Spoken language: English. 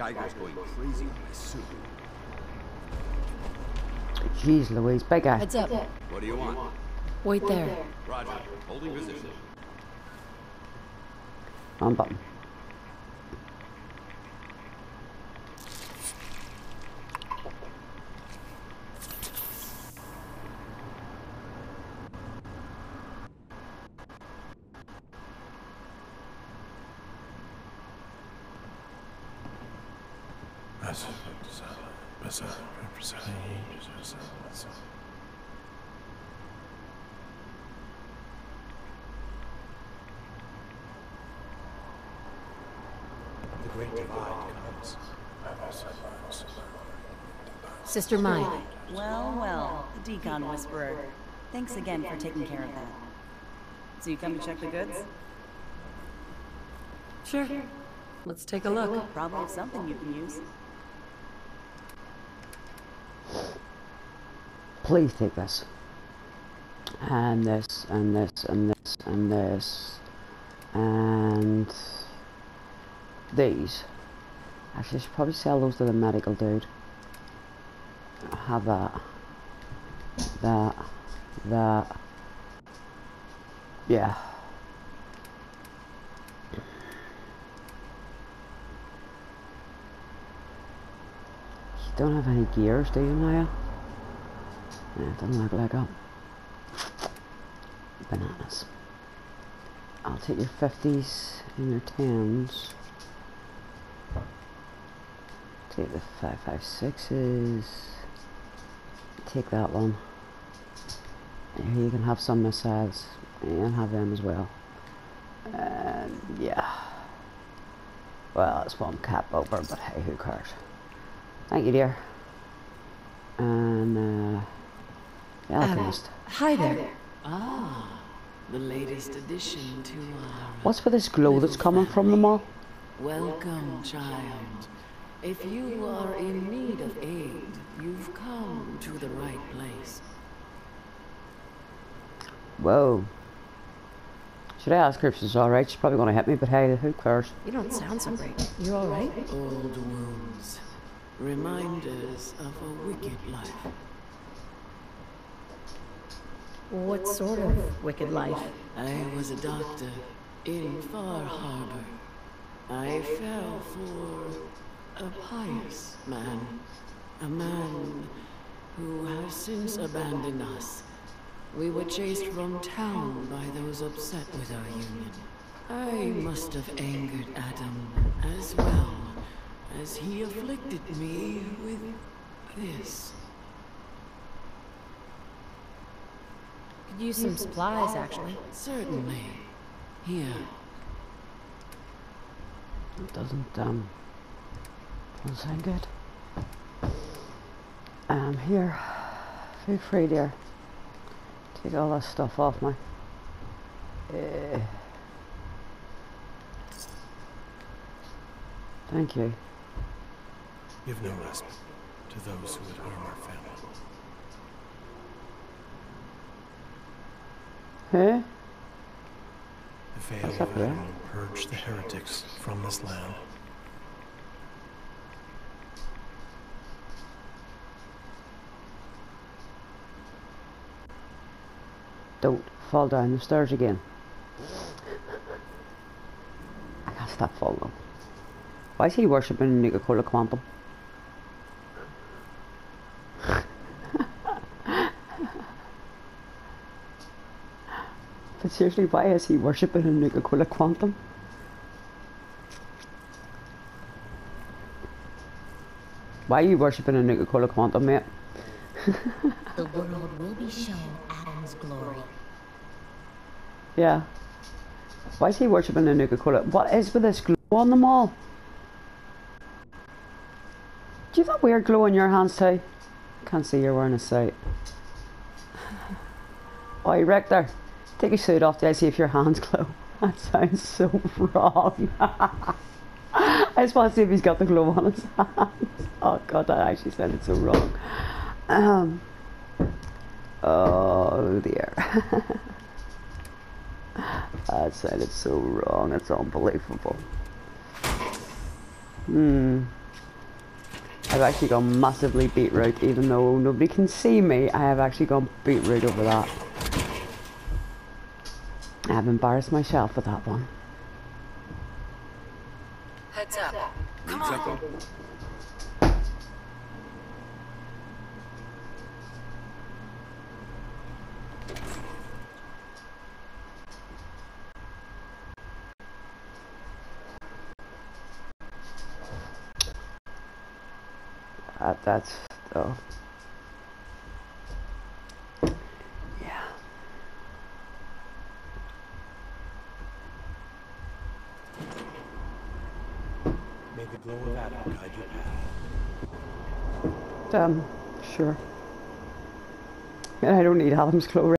Geiger's going crazy on my suit. Jeez Louise, big guy. Heads up. What do you want? Wait there. Roger. Holding position. On button. Great divide comes. Sister Mai. Well, well, the Decon Whisperer. Thanks again for taking care of that. So you come to check the goods? Sure. Let's take a look. Probably something you can use. Please take this. And this, and this, and this, and this. And these. Actually, I should probably sell those to the medical dude. Have that. That. That. Yeah. You don't have any gears, do you, Naya? It doesn't look like it. Bananas. I'll take your 50s and your 10s. Take the 556s. Take that one. And you can have some missiles and have them as well. And yeah. Well, it's one cap over, but hey, who cares? Thank you, dear. And, uh, the alchemist. Hi there. Ah, the latest addition to our. What's with this glow that's coming from the mall? Welcome, child. If you are in need of aid, you've come to the right place. Whoa. Should I ask her if she's alright? She's probably going to hit me, but hey, who cares? You don't sound so great. You all right? Old wounds, reminders of a wicked life. What sort of wicked life? I was a doctor in Far Harbor. I fell for a pious man. A man who has since abandoned us. We were chased from town by those upset with our union. I must have angered Atom as well as he afflicted me with this. Could use some supplies, actually. Certainly. Here. It doesn't, um, doesn't sound good. Um, here. Feel free, dear. Take all that stuff off me. Uh, thank you. Give no rest to those who would harm our family. Huh? The veil of up there? Atom will purge the heretics from this land. Don't fall down the stairs again. I can't stop falling. Why is he worshipping Nuka-Cola Quantum? Seriously, why is he worshipping a Nuka-Cola Quantum? Why are you worshipping a Nuka-Cola Quantum, mate? The world will be shown Atom's glory. Yeah. Why is he worshipping a Nuka-Cola? What is with this glow on them all? Do you have that weird glow in your hands too? Can't see you're wearing a suit. Oh, Rector, take your suit off there, see if your hands glow. That sounds so wrong. I just want to see if he's got the glow on his hands. Oh god, that actually sounded so wrong. Um. Oh dear. that sounded so wrong. It's unbelievable. Hmm. I've actually gone massively beetroot, even though nobody can see me. I have actually gone beetroot over that. I've embarrassed myself with that one. Heads up. Come on. That, uh, that's oh. May the glow of Atom guide your path. Um, sure. And I don't need Atom's glow